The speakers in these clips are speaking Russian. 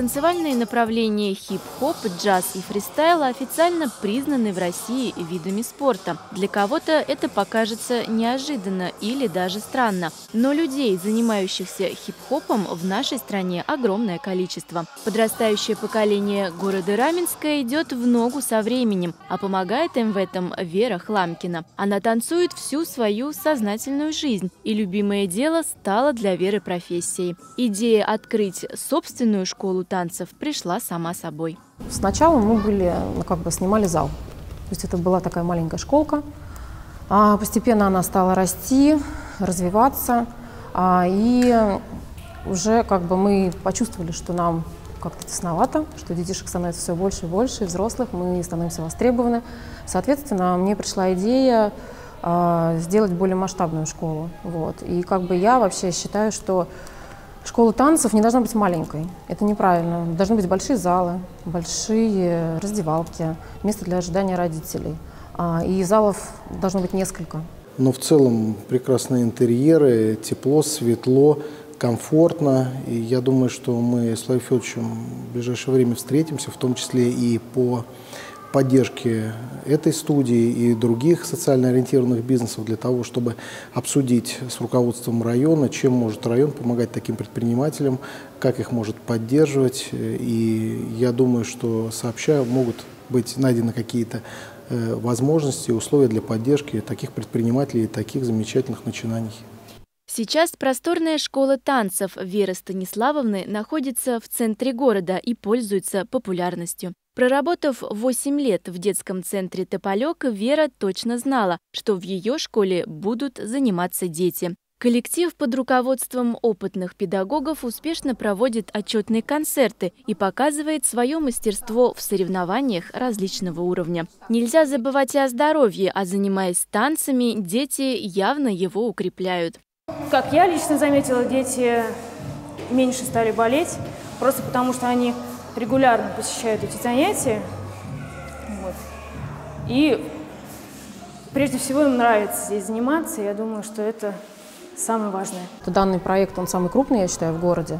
Танцевальные направления хип-хоп, джаз и фристайл официально признаны в России видами спорта. Для кого-то это покажется неожиданно или даже странно. Но людей, занимающихся хип-хопом, в нашей стране огромное количество. Подрастающее поколение города Раменска идет в ногу со временем, а помогает им в этом Вера Хламкина. Она танцует всю свою сознательную жизнь, и любимое дело стало для Веры профессией. Идея открыть собственную школу танцев пришла сама собой. Сначала мы были, ну, как бы снимали зал. То есть это была такая маленькая школка. А постепенно она стала расти, развиваться. А, и уже как бы мы почувствовали, что нам как-то тесновато, что детишек становится все больше и больше, и взрослых, мы становимся востребованы. Соответственно, мне пришла идея э, сделать более масштабную школу. Вот. И как бы я вообще считаю, что Школа танцев не должна быть маленькой. Это неправильно. Должны быть большие залы, большие раздевалки, место для ожидания родителей. А, и залов должно быть несколько. Но в целом прекрасные интерьеры, тепло, светло, комфортно. И я думаю, что мы с Владимиром Федоровичем в ближайшее время встретимся, в том числе и по поддержки этой студии и других социально ориентированных бизнесов для того, чтобы обсудить с руководством района, чем может район помогать таким предпринимателям, как их может поддерживать. И я думаю, что сообща могут быть найдены какие-то э, возможности, условия для поддержки таких предпринимателей и таких замечательных начинаний. Сейчас просторная школа танцев Веры Станиславовны находится в центре города и пользуется популярностью. Проработав 8 лет в детском центре «Тополек», Вера точно знала, что в ее школе будут заниматься дети. Коллектив под руководством опытных педагогов успешно проводит отчетные концерты и показывает свое мастерство в соревнованиях различного уровня. Нельзя забывать и о здоровье, а занимаясь танцами, дети явно его укрепляют. Как я лично заметила, дети меньше стали болеть, просто потому что они регулярно посещают эти занятия. Вот. И прежде всего им нравится здесь заниматься. Я думаю, что это самое важное. Данный проект, он самый крупный, я считаю, в городе.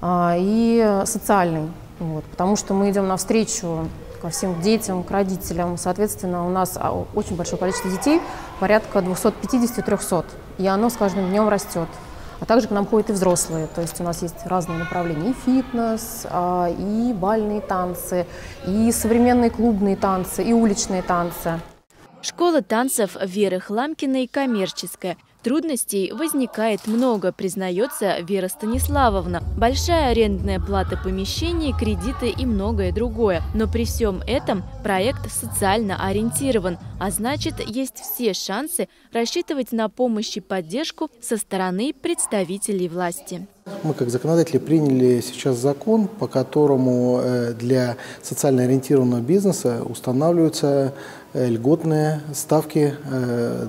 А, и социальный. Вот, потому что мы идем навстречу ко всем детям, к родителям. Соответственно, у нас а, очень большое количество детей, порядка 250-300. И оно с каждым днем растет. А также к нам ходят и взрослые, то есть у нас есть разные направления, и фитнес, а, и бальные танцы, и современные клубные танцы, и уличные танцы. Школа танцев Веры Хламкиной коммерческая – Трудностей возникает много, признается Вера Станиславовна. Большая арендная плата помещений, кредиты и многое другое. Но при всем этом проект социально ориентирован, а значит, есть все шансы рассчитывать на помощь и поддержку со стороны представителей власти. Мы как законодатели приняли сейчас закон, по которому э, для социально ориентированного бизнеса устанавливаются э, льготные ставки э,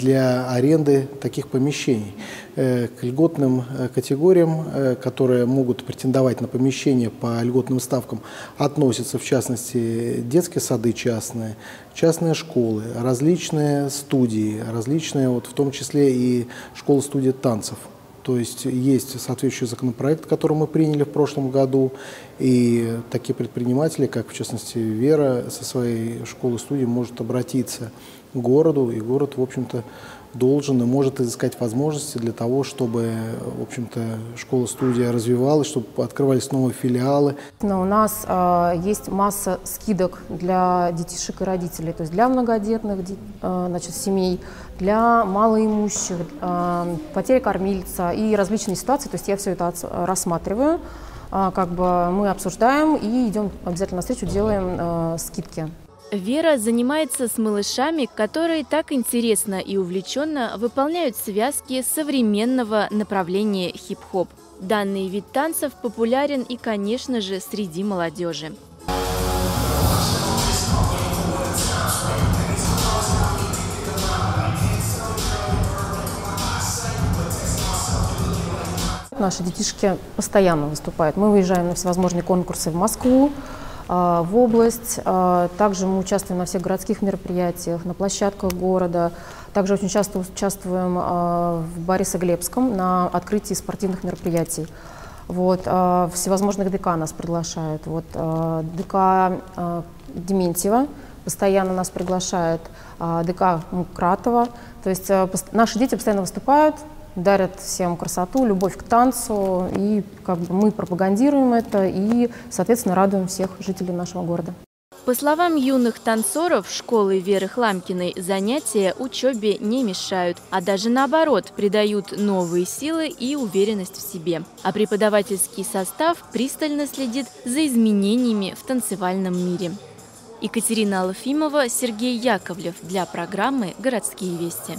для аренды таких помещений. К льготным категориям, которые могут претендовать на помещение по льготным ставкам, относятся в частности детские сады частные, частные школы, различные студии, различные, вот в том числе и школы-студии танцев. То есть есть соответствующий законопроект, который мы приняли в прошлом году, и такие предприниматели, как в частности Вера со своей школы-студии, может обратиться к городу, и город, в общем-то, должен и может изыскать возможности для того, чтобы, в общем-то, школа-студия развивалась, чтобы открывались новые филиалы. Но у нас э, есть масса скидок для детишек и родителей, то есть для многодетных э, значит, семей, для малоимущих, э, потери кормильца и различные ситуации. То есть я все это рассматриваю, э, как бы мы обсуждаем и идем обязательно на встречу, делаем э, скидки. Вера занимается с малышами, которые так интересно и увлеченно выполняют связки современного направления хип-хоп. Данный вид танцев популярен и, конечно же, среди молодежи. Наши детишки постоянно выступают. Мы выезжаем на всевозможные конкурсы в Москву, в область. А, также мы участвуем на всех городских мероприятиях, на площадках города. Также очень часто участвуем а, в Борисоглебском на открытии спортивных мероприятий. Вот, всевозможных ДК нас приглашают. Вот, ДК Дементьева постоянно нас приглашает, ДК Мукратова. То есть э, наши дети постоянно выступают, дарят всем красоту, любовь к танцу, и как бы мы пропагандируем это и, соответственно, радуем всех жителей нашего города. По словам юных танцоров школы Веры Хламкиной, занятия учебе не мешают, а даже наоборот, придают новые силы и уверенность в себе. А преподавательский состав пристально следит за изменениями в танцевальном мире. Екатерина Алфимова, Сергей Яковлев для программы «Городские вести».